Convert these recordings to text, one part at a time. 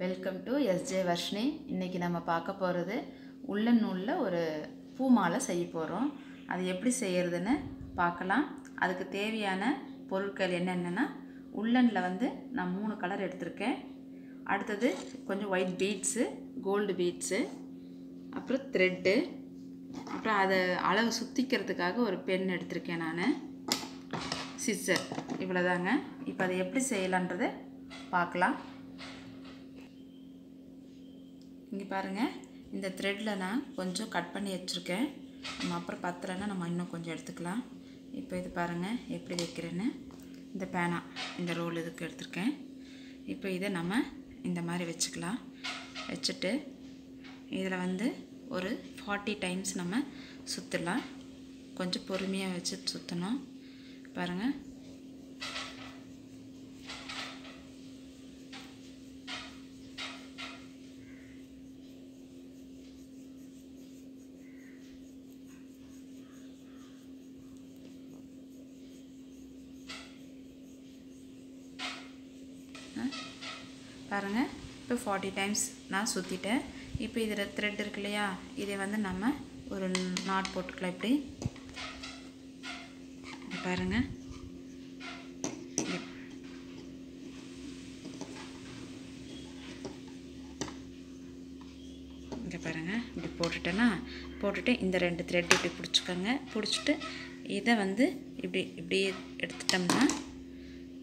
Welcome to SJ Varshini இன்றைக்கி நம்ம பார்க்க போகிறது உள்ளன் நூலில் ஒரு பூ மாலை செய்ய போகிறோம் அது எப்படி செய்கிறதுன்னு பார்க்கலாம். அதுக்கு தேவையான பொருட்கள் என்னென்னா உள்ளனில் வந்து நான் மூணு கலர் எடுத்திருக்கேன். அடுத்தது கொஞ்சம் ஒயிட் பீட்ஸு கோல்டு பீட்ஸு அப்புறம் த்ரெட்டு அப்புறம் அதை அளவு சுற்றிக்கிறதுக்காக ஒரு பென் எடுத்திருக்கேன் நான். சிஸ்டர் இவ்வளோதாங்க இப்போ அதை எப்படி செய்யலான்றதை பார்க்கலாம். இங்கே பாருங்கள் இந்த த்ரெட்டில் நான் கொஞ்சம் கட் பண்ணி வச்சுருக்கேன். நம்ம அப்புறம் பத்தலைன்னா நம்ம இன்னும் கொஞ்சம் எடுத்துக்கலாம். இப்போ இது பாருங்கள் எப்படி வைக்கிறேன்னு. இந்த பேனா இந்த ரோல் இதுக்கு எடுத்திருக்கேன். இப்போ இதை நம்ம இந்த மாதிரி வச்சுக்கலாம். வச்சுட்டு இதில் வந்து ஒரு ஃபார்ட்டி டைம்ஸ் நம்ம சுற்றலாம் கொஞ்சம் பொறுமையாக வச்சு சுற்றணும் பாருங்கள் பாருங்கள் இப்போ ஃபார்ட்டி டைம்ஸ் நான் சுற்றிட்டேன் இப்போ இதில் த்ரெட் இருக்கு இல்லையா? இதை வந்து நம்ம ஒரு நாட் போட்டுக்கலாம் இப்படி. இங்க பாருங்க. இங்கே பாருங்கள் இப்படி போட்டுட்டேன்னா போட்டுட்டு இந்த ரெண்டு த்ரெட் இப்படி பிடிச்சிக்கோங்க. பிடிச்சிட்டு இதை வந்து இப்படி இப்படி எடுத்துட்டோம்னா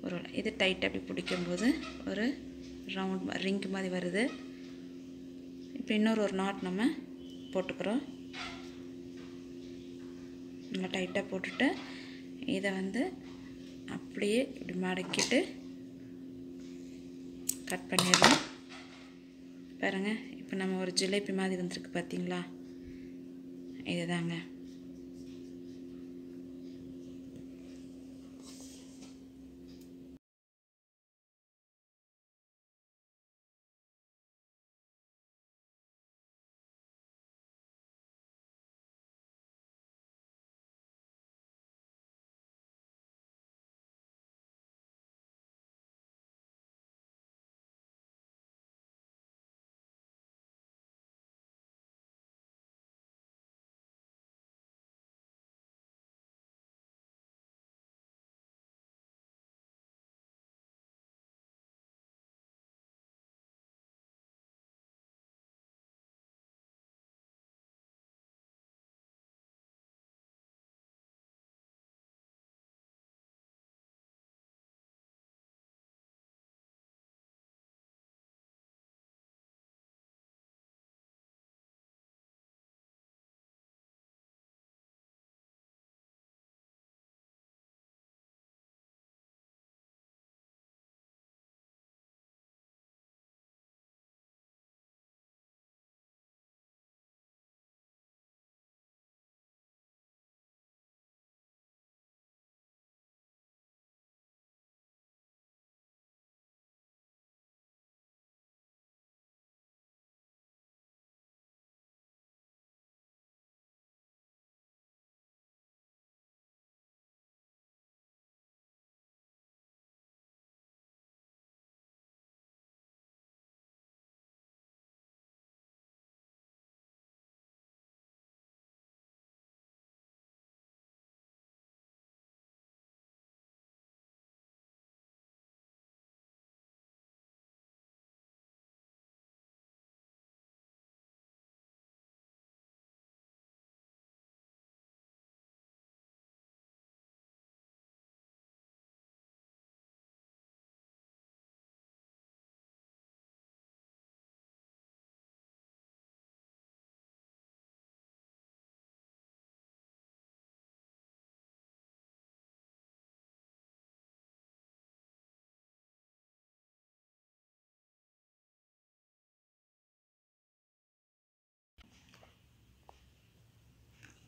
ஒரு இது டைட்டாக இப்படி பிடிக்கும்போது ஒரு ரவுண்ட் ரிங்க் மாதிரி வருது. இப்போ இன்னொரு ஒரு நாட் நம்ம போட்டுக்கிறோம். நல்லா டைட்டாக போட்டுட்டு இதை வந்து அப்படியே இப்படி மடக்கிட்டு கட் பண்ணிடலாம் பாருங்கள் இப்போ நம்ம ஒரு ஜிலேபி மாதிரி வந்திருக்கு பார்த்தீங்களா இதுதாங்க.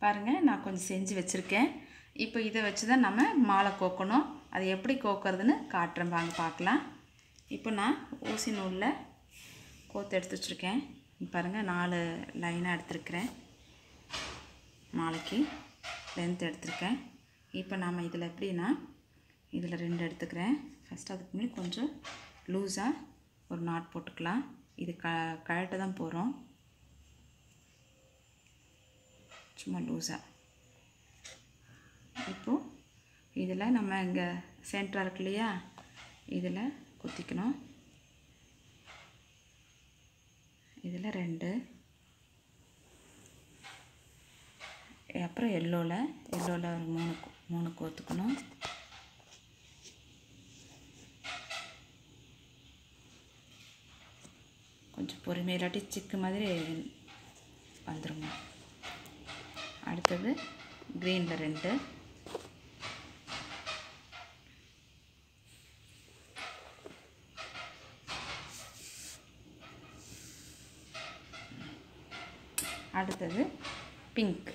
பாருங்கள் நான் கொஞ்சம் செஞ்சு வச்சுருக்கேன். இப்போ இதை வச்சு தான் நம்ம மாலை கோக்கணும். அது எப்படி கோக்கிறதுன்னு காட்டுறேன் வாங்க பார்க்கலாம். இப்போ நான் ஊசி நூலில் கோத்து எடுத்து வச்சுருக்கேன். பாருங்கள் நாலு லைனாக எடுத்துருக்கிறேன். மாலைக்கு லென்த் எடுத்திருக்கேன். இப்போ நாம் இதில் எப்படின்னா இதில் ரெண்டு எடுத்துக்கிறேன். ஃபஸ்ட் அதுக்கு முன்னாடி கொஞ்சம் லூஸாக ஒரு நாட் போட்டுக்கலாம். இது க கழட்ட தான் போகிறோம் சும்மா லூஸாக இப்போது இதில் நம்ம இங்கே சென்டராக இருக்கு இல்லையா? இதில் குத்திக்கணும். இதில் ரெண்டு. அப்புறம் எல்லோவில் எல்லோவில் ஒரு மூணு மூணு கோத்துக்கணும். கொஞ்சம் பொறுமையிலாட்டி சிக்கு மாதிரி வந்துருங்க. அடுத்தது க்ரீனில் ரெண்டு. அடுத்தது பிங்க்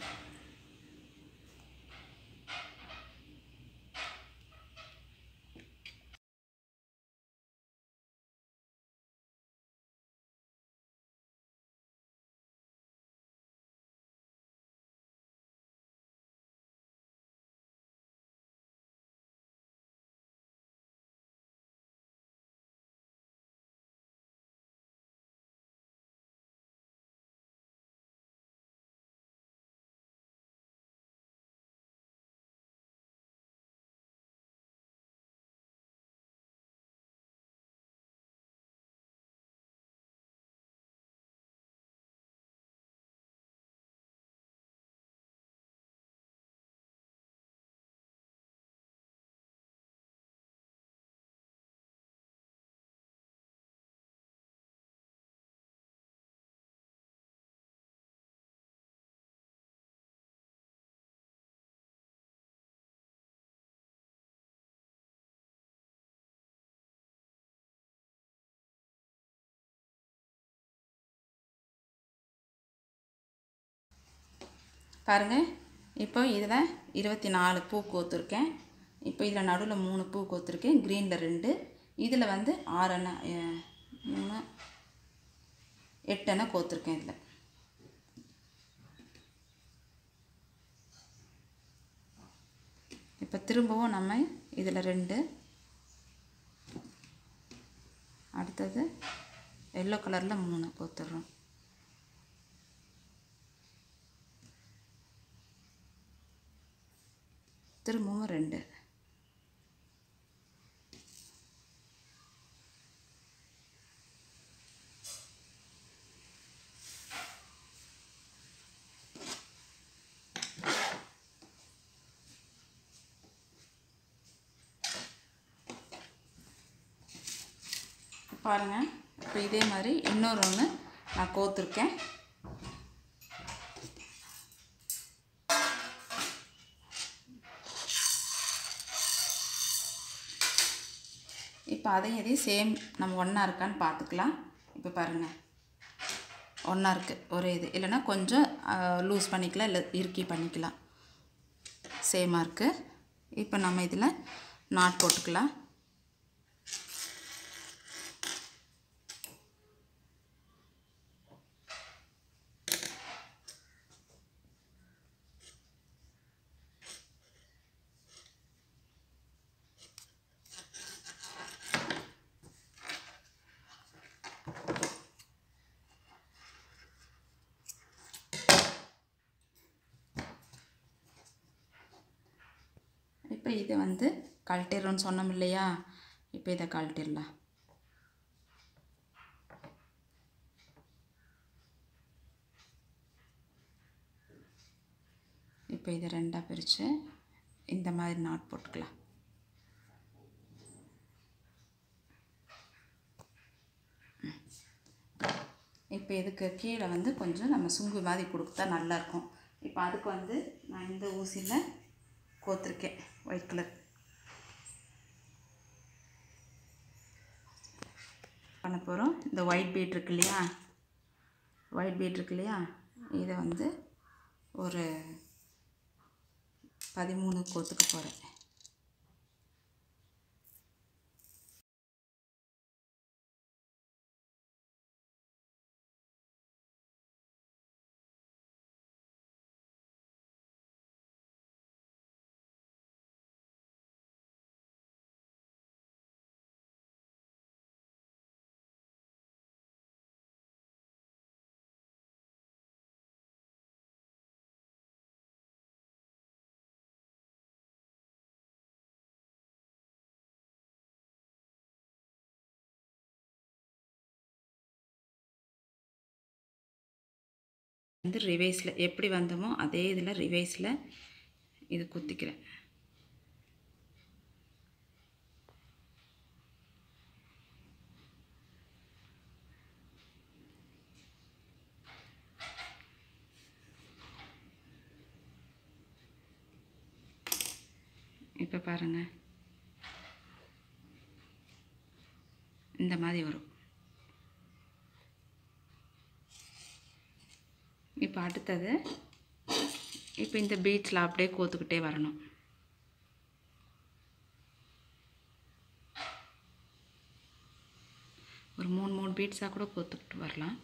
பாருங்கள் இப்போ இதில் இருபத்தி நாலு பூ கோத்துருக்கேன். இப்போ இதில் நடுவில் மூணு பூ கோத்துருக்கேன். க்ரீனில் ரெண்டு. இதில் வந்து ஆறு அணை மூணு எட்டு அணை கோத்துருக்கேன் இதில். இப்போ திரும்பவும் நம்ம இதில் ரெண்டு. அடுத்தது எல்லோ கலரில் மூணு கோத்துடுறோம் திரும்பவும் ரெண்டு பாருங்கள் இப்போ இதே மாதிரி இன்னொரு ஒன்று நான் கோத்துருக்கேன். இப்போ அதையும் இதையும் சேம் நம்ம ஒன்றா இருக்கான்னு பார்த்துக்கலாம் இப்போ பாருங்கள் ஒன்றா இருக்குது ஒரே இது. இல்லைன்னா கொஞ்சம் லூஸ் பண்ணிக்கலாம். இல்லை இறுக்கி பண்ணிக்கலாம். சேமாக இருக்குது இப்போ நம்ம இதில் நாட் போட்டுக்கலாம். இப்போ இதை வந்து கழட்டிடுறோன்னு சொன்னோம் இல்லையா? இப்போ இதை கழட்டிடலாம். இப்போ இதை ரெண்டாக பிரித்து இந்த மாதிரி நாட் போட்டுக்கலாம். இப்போ இதுக்கு கீழே வந்து கொஞ்சம் நம்ம சுங்கு மாதிரி கொடுத்தா நல்லாயிருக்கும் இப்போ அதுக்கு வந்து நான் இந்த ஊசியில் கோத்துருக்கேன். ஒயிட் கலர் பண்ண போகிறோம் இந்த ஒயிட் பீட் இருக்கு இல்லையா? ஒயிட் பீட் இருக்கு இல்லையா? இதை வந்து ஒரு பதிமூணு கோத்துக்க போகிறேன் வந்து ரிவைஸில் எப்படி வந்தோமோ அதே இதில் ரிவைஸில் இது குத்திக்கிறேன். இப்போ பாருங்கள் இந்த மாதிரி வரும். இப்போ அடுத்தது இப்போ இந்த பீட்ஸில் அப்படியே கோத்துக்கிட்டே வரணும். ஒரு மூணு மூணு பீட்ஸாக கூட கோத்துக்கிட்டு வரலாம்.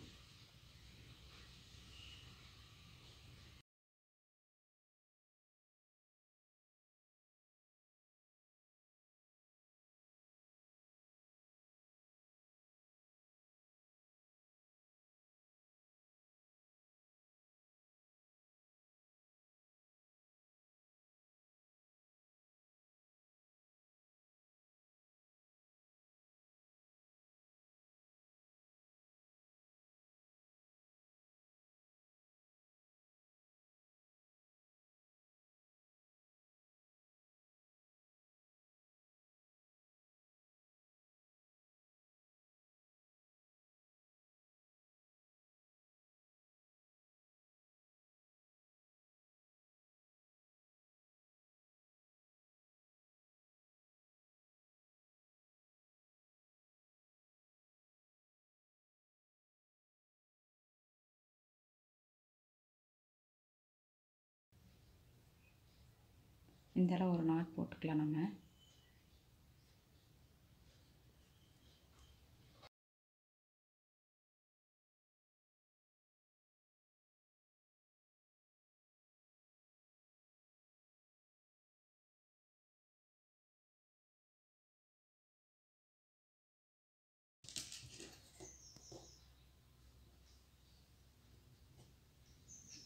இந்த இடம் ஒரு நாட் போட்டுக்கலாம் நம்ம.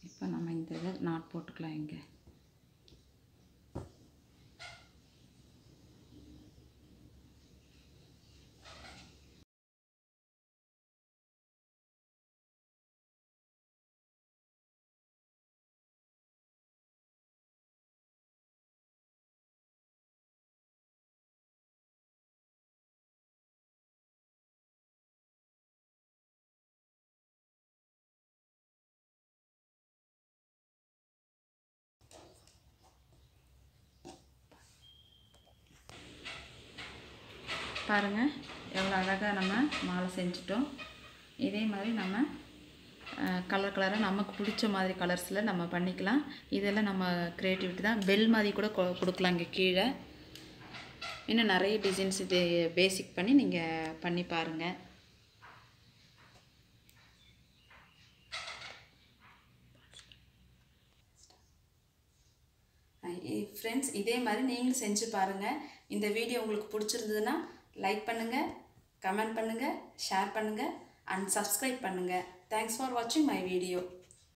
இப்போ நம்ம இந்த இதை நாட் போட்டுக்கலாம் இங்கே. பாருங்கள் எவ்வளோ அழகாக நம்ம மாலை செஞ்சிட்டோம். இதே மாதிரி நம்ம கலர் கலராக நமக்கு பிடிச்ச மாதிரி கலர்ஸில் நம்ம பண்ணிக்கலாம். இதெல்லாம் நம்ம க்ரியேட்டிவிட்டி தான். பெல் மாதிரி கூட கொ- கொடுக்கலாம் இங்கே கீழே. இன்னும் நிறைய டிசைன்ஸ் இது பேசிக் பண்ணி நீங்கள் பண்ணி பாருங்கள் ஃப்ரெண்ட்ஸ் இதே மாதிரி நீங்களும் செஞ்சு பாருங்கள் இந்த வீடியோ உங்களுக்கு பிடிச்சிருந்ததுன்னா லைக் பண்ணுங்கள் கமெண்ட் பண்ணுங்கள் ஷேர் பண்ணுங்கள் அண்ட் சப்ஸ்கிரைப் பண்ணுங்கள் தேங்க்ஸ் ஃபார் வாட்சிங் மை வீடியோ